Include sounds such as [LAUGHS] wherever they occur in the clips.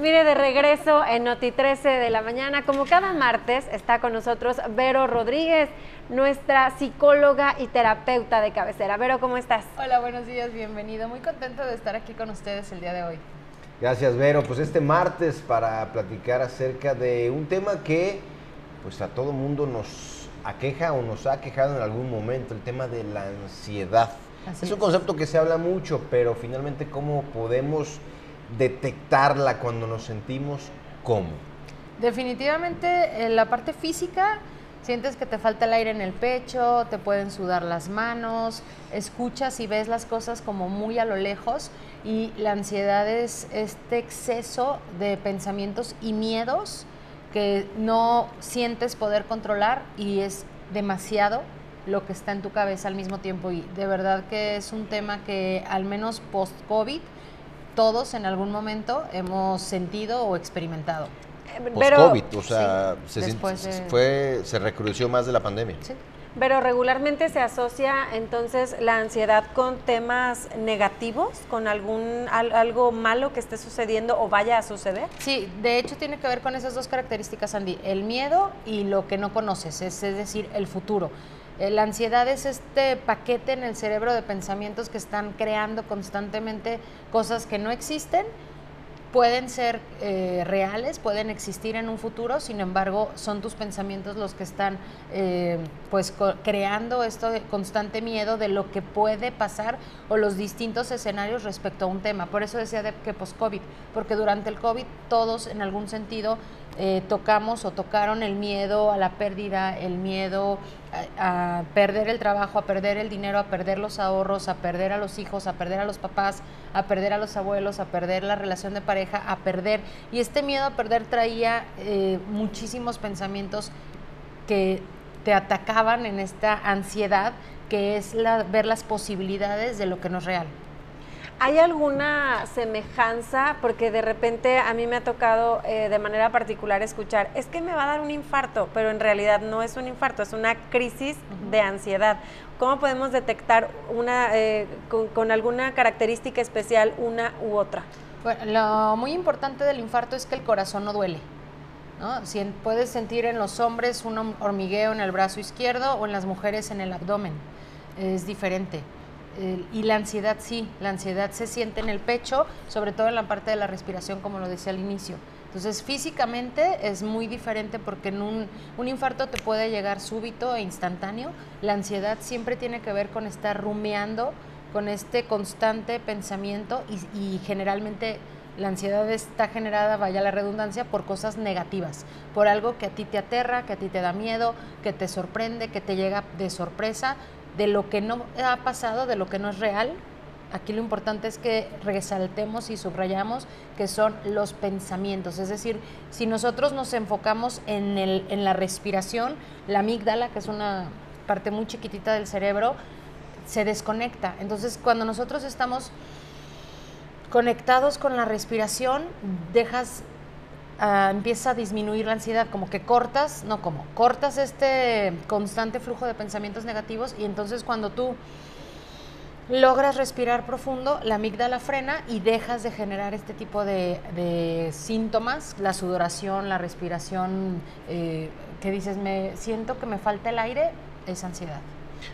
Mire, de regreso en Noti 13 de la mañana, como cada martes, está con nosotros Vero Rodríguez, nuestra psicóloga y terapeuta de cabecera. Vero, ¿cómo estás? Hola, buenos días, bienvenido. Muy contento de estar aquí con ustedes el día de hoy. Gracias, Vero. Pues este martes para platicar acerca de un tema que pues a todo mundo nos aqueja o nos ha aquejado en algún momento, el tema de la ansiedad. es un concepto que se habla mucho, pero finalmente cómo podemos detectarla cuando nos sentimos cómo? Definitivamente en la parte física sientes que te falta el aire en el pecho, te pueden sudar las manos, escuchas y ves las cosas como muy a lo lejos y la ansiedad es este exceso de pensamientos y miedos que no sientes poder controlar y es demasiado lo que está en tu cabeza al mismo tiempo y de verdad que es un tema que al menos post-COVID todos en algún momento hemos sentido o experimentado. Post-COVID, o sea, se, fue, se recrudeció más de la pandemia. Sí. Pero regularmente se asocia entonces la ansiedad con temas negativos, con algún algo malo que esté sucediendo o vaya a suceder. Sí, de hecho tiene que ver con esas dos características, Andy, el miedo y lo que no conoces, es decir, el futuro. Eh, la ansiedad es este paquete en el cerebro de pensamientos que están creando constantemente cosas que no existen pueden ser eh, reales, pueden existir en un futuro, sin embargo, son tus pensamientos los que están eh, pues creando este constante miedo de lo que puede pasar o los distintos escenarios respecto a un tema. Por eso decía de que post-COVID, porque durante el COVID todos en algún sentido eh, tocamos o tocaron el miedo a la pérdida, el miedo a, perder el trabajo, a perder el dinero, a perder los ahorros, a perder a los hijos, a perder a los papás, a perder a los abuelos, a perder la relación de pareja, a perder. Y este miedo a perder traía eh, muchísimos pensamientos que te atacaban en esta ansiedad que es ver las posibilidades de lo que no es real. ¿Hay alguna semejanza? Porque de repente a mí me ha tocado eh, de manera particular escuchar, es que me va a dar un infarto, pero en realidad no es un infarto, es una crisis de ansiedad. ¿Cómo podemos detectar una, eh, con, alguna característica especial una u otra? Bueno, lo muy importante del infarto es que el corazón no duele. ¿no? Si puedes sentir en los hombres un hormigueo en el brazo izquierdo o en las mujeres en el abdomen. Es diferente y la ansiedad sí, la ansiedad se siente en el pecho, sobre todo en la parte de la respiración, como lo decía al inicio. Entonces, físicamente es muy diferente porque en un, un, infarto te puede llegar súbito e instantáneo. La ansiedad siempre tiene que ver con estar rumiando, con este constante pensamiento y, y generalmente la ansiedad está generada, vaya la redundancia, por cosas negativas, por algo que a ti te aterra, que a ti te da miedo, que te sorprende, que te llega de sorpresa de lo que no ha pasado, de lo que no es real. Aquí lo importante es que resaltemos y subrayamos que son los pensamientos. Es decir, si nosotros nos enfocamos en, el, en la respiración, la amígdala, que es una parte muy chiquitita del cerebro, se desconecta. Entonces, cuando nosotros estamos conectados con la respiración, dejas Ah, empieza a disminuir la ansiedad, como que cortas, no como, cortas este constante flujo de pensamientos negativos y entonces cuando tú logras respirar profundo, la amígdala frena y dejas de generar este tipo de, síntomas, la sudoración, la respiración, eh, que dices, me siento que me falta el aire, es ansiedad.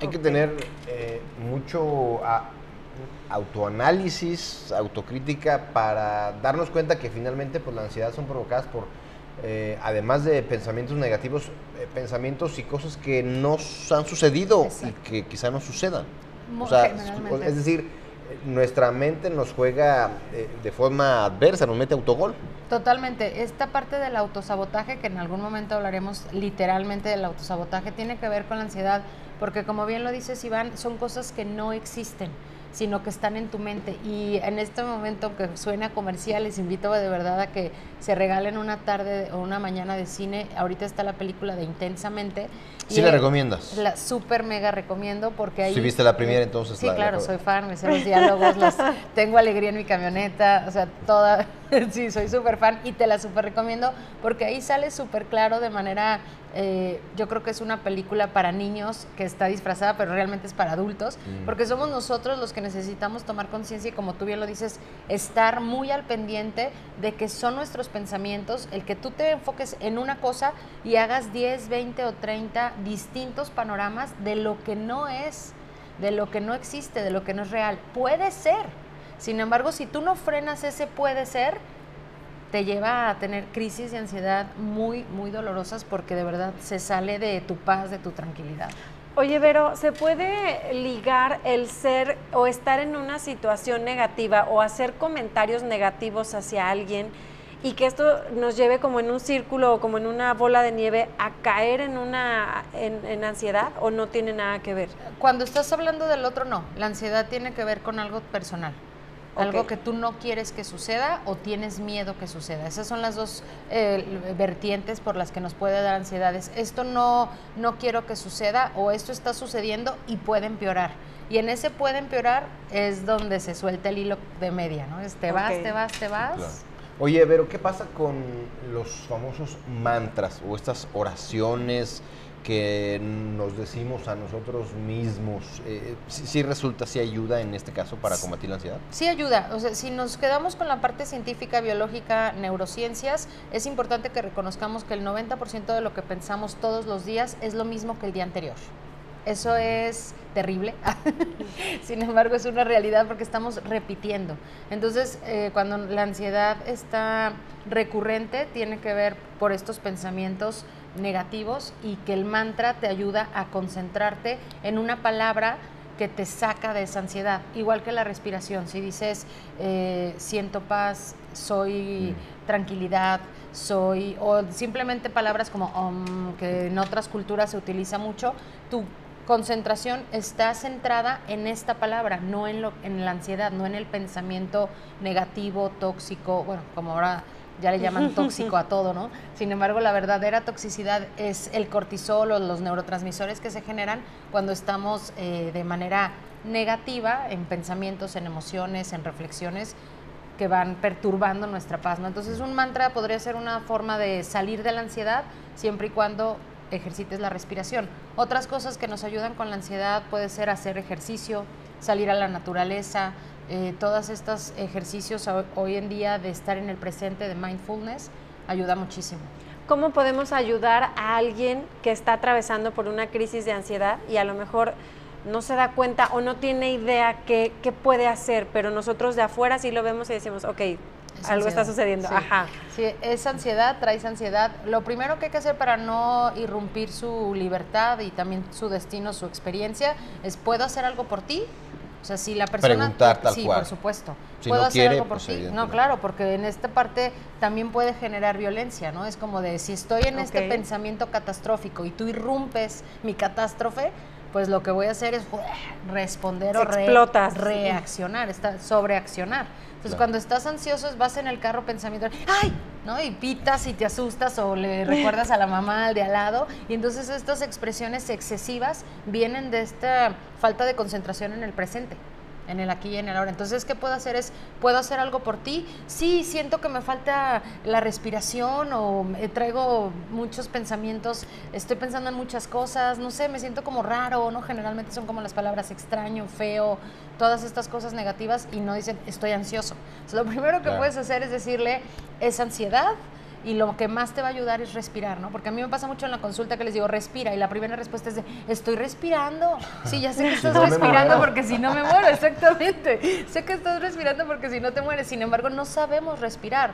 Hay que tener eh, mucho... Ah, autoanálisis, autocrítica para darnos cuenta que finalmente pues, la ansiedad son provocadas por, eh, además de pensamientos negativos, eh, pensamientos y cosas que no han sucedido y que quizá no sucedan. o sea, es decir, nuestra mente nos juega eh, de forma adversa, nos mete autogol. Totalmente. Esta parte del autosabotaje, que en algún momento hablaremos literalmente del autosabotaje, tiene que ver con la ansiedad, porque como bien lo dices Iván, son cosas que no existen sino que están en tu mente. Y en este momento, que suena comercial, les invito de verdad a que se regalen una tarde o una mañana de cine. Ahorita está la película de Intensamente. ¿Sí la recomiendas? La súper mega recomiendo porque ahí... Si viste la primera, entonces... Sí, claro, soy fan, me sé los diálogos, [LAUGHS] tengo alegría en mi camioneta, o sea, toda [LAUGHS] sí, soy súper fan y te la súper recomiendo porque ahí sale súper claro de manera, eh, yo creo que es una película para niños que está disfrazada, pero realmente es para adultos, Mm. porque somos nosotros los que necesitamos tomar conciencia y como tú bien lo dices, estar muy al pendiente de que son nuestros pensamientos, el que tú te enfoques en una cosa y hagas 10, 20 o 30 distintos panoramas de lo que no es, de lo que no existe, de lo que no es real. Puede ser. Sin embargo, si tú no frenas ese puede ser, te lleva a tener crisis de ansiedad muy, muy dolorosas porque de verdad se sale de tu paz, de tu tranquilidad. Oye, Vero, ¿se puede ligar el ser o estar en una situación negativa o hacer comentarios negativos hacia alguien y que esto nos lleve como en un círculo o como en una bola de nieve a caer en una en, en ansiedad o no tiene nada que ver? Cuando estás hablando del otro, no. La ansiedad tiene que ver con algo personal. Algo que tú no quieres que suceda o tienes miedo que suceda. Esas son las dos eh, vertientes por las que nos puede dar ansiedades. Esto no, no quiero que suceda o esto está sucediendo y puede empeorar. Y en ese puede empeorar es donde se suelta el hilo de media, ¿no? Es te vas, te vas, te vas. Claro. Oye, Vero, ¿qué pasa con los famosos mantras o estas oraciones que nos decimos a nosotros mismos? Eh, ¿sí, sí resulta, sí ayuda en este caso para combatir la ansiedad? Sí ayuda, o sea, si nos quedamos con la parte científica, biológica, neurociencias, es importante que reconozcamos que el 90% de lo que pensamos todos los días es lo mismo que el día anterior. Eso es terrible, [LAUGHS] sin embargo es una realidad porque estamos repitiendo. Entonces, eh, cuando la ansiedad está recurrente, tiene que ver por estos pensamientos negativos y que el mantra te ayuda a concentrarte en una palabra que te saca de esa ansiedad, igual que la respiración. Si dices, eh, siento paz, soy tranquilidad, soy, o simplemente palabras como om, que en otras culturas se utiliza mucho, tu concentración está centrada en esta palabra, no en, lo, en la ansiedad, no en el pensamiento negativo, tóxico, bueno, como ahora ya le llaman [LAUGHS] tóxico a todo, ¿no? Sin embargo, la verdadera toxicidad es el cortisol o los neurotransmisores que se generan cuando estamos eh, de manera negativa en pensamientos, en emociones, en reflexiones que van perturbando nuestra paz, ¿no? Entonces, un mantra podría ser una forma de salir de la ansiedad siempre y cuando ejercites la respiración. Otras cosas que nos ayudan con la ansiedad puede ser hacer ejercicio, salir a la naturaleza, eh, todos estos ejercicios ho- hoy en día de estar en el presente, de mindfulness, ayuda muchísimo. ¿Cómo podemos ayudar a alguien que está atravesando por una crisis de ansiedad y a lo mejor no se da cuenta o no tiene idea qué, qué puede hacer, pero nosotros de afuera sí lo vemos y decimos, ok, Es algo está sucediendo. Sí. Ajá. Sí, es ansiedad, traes ansiedad. Lo primero que hay que hacer para no irrumpir su libertad y también su destino, su experiencia, es ¿puedo hacer algo por ti? O sea, si la persona... Preguntar tal sí, cual. por supuesto. Si ¿Puedo no hacer quiere, algo por pues, ti? No, claro, porque en esta parte también puede generar violencia, ¿no? Es como de, si estoy en este pensamiento catastrófico y tú irrumpes mi catástrofe, pues lo que voy a hacer es responder o re- Explotas. reaccionar, está, sobreaccionar. Entonces, Claro. cuando estás ansioso, vas en el carro pensamiento, ¡ay! ¿no? Y pitas y te asustas o le [LAUGHS] recuerdas a la mamá al de al lado. Y entonces estas expresiones excesivas vienen de esta falta de concentración en el presente, en el aquí y en el ahora. Entonces, ¿qué puedo hacer? Es, ¿puedo hacer algo por ti? Sí, siento que me falta la respiración o me- traigo muchos pensamientos, estoy pensando en muchas cosas, no sé, me siento como raro, ¿no? Generalmente son como las palabras extraño, feo, todas estas cosas negativas y no dicen estoy ansioso. Entonces, lo primero que Claro. puedes hacer es decirle es ansiedad y lo que más te va a ayudar es respirar, ¿no? Porque a mí me pasa mucho en la consulta que les digo respira y la primera respuesta es de estoy respirando. Sí, ya sé que [LAUGHS] estás no respirando porque si no me muero, exactamente. sé que estás respirando porque si no te mueres. Sin embargo, no sabemos respirar.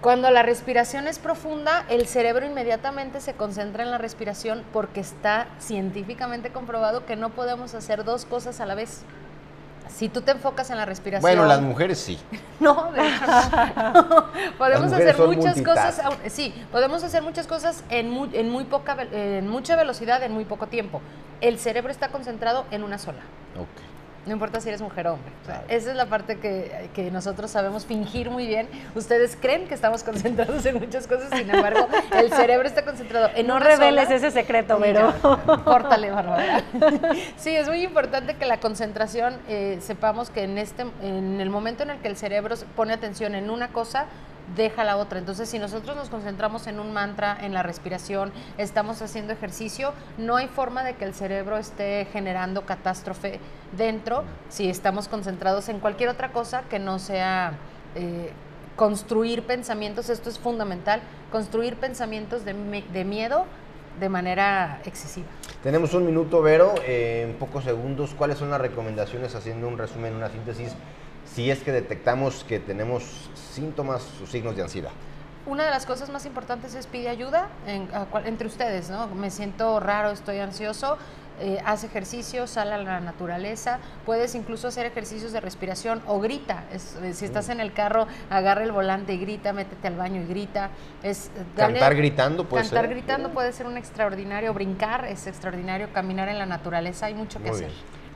Cuando la respiración es profunda, el cerebro inmediatamente se concentra en la respiración porque está científicamente comprobado que no podemos hacer dos cosas a la vez. Si tú te enfocas en la respiración. Bueno, las mujeres sí. [LAUGHS] No, de hecho, no. [LAUGHS] podemos hacer muchas cosas. Sí, podemos hacer muchas cosas en muy, en muy poca, en mucha velocidad, en muy poco tiempo. El cerebro está concentrado en una sola. Ok. No importa si eres mujer o hombre. esa es la parte que, que, nosotros sabemos fingir muy bien. Ustedes creen que estamos concentrados en muchas cosas, sin embargo, [LAUGHS] el cerebro está concentrado en No reveles ese secreto, pero... [LAUGHS] Córtale, Bárbara. [LAUGHS] sí, es muy importante que la concentración eh, sepamos que en, este, en el momento en el que el cerebro pone atención en una cosa, deja la otra. Entonces, si nosotros nos concentramos en un mantra, en la respiración, estamos haciendo ejercicio, no hay forma de que el cerebro esté generando catástrofe dentro si estamos concentrados en cualquier otra cosa que no sea eh, construir pensamientos. Esto es fundamental, construir pensamientos de, miedo de manera excesiva. Tenemos un minuto, Vero, en pocos segundos. ¿Cuáles son las recomendaciones, haciendo un resumen, una síntesis? Si es que detectamos que tenemos síntomas o signos de ansiedad? Una de las cosas más importantes es pedir ayuda entre ustedes, ¿no? Me siento raro, estoy ansioso, eh, haz ejercicio, sal a la naturaleza, puedes incluso hacer ejercicios de respiración o grita. Eh, si estás mm. en el carro, agarra el volante y grita, métete al baño y grita. Es, eh, cantar gritando puede cantar gritando puede ser un extraordinario, brincar es extraordinario, caminar en la naturaleza, hay mucho que hacer.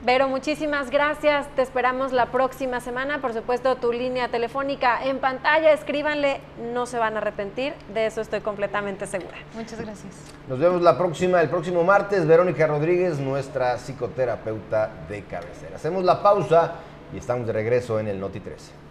Vero, muchísimas gracias. Te esperamos la próxima semana. Por supuesto, tu línea telefónica en pantalla. Escríbanle, no se van a arrepentir. De eso estoy completamente segura. Muchas gracias. Nos vemos la próxima, el próximo martes. Verónica Rodríguez, nuestra psicoterapeuta de cabecera. Hacemos la pausa y estamos de regreso en el Noti 13.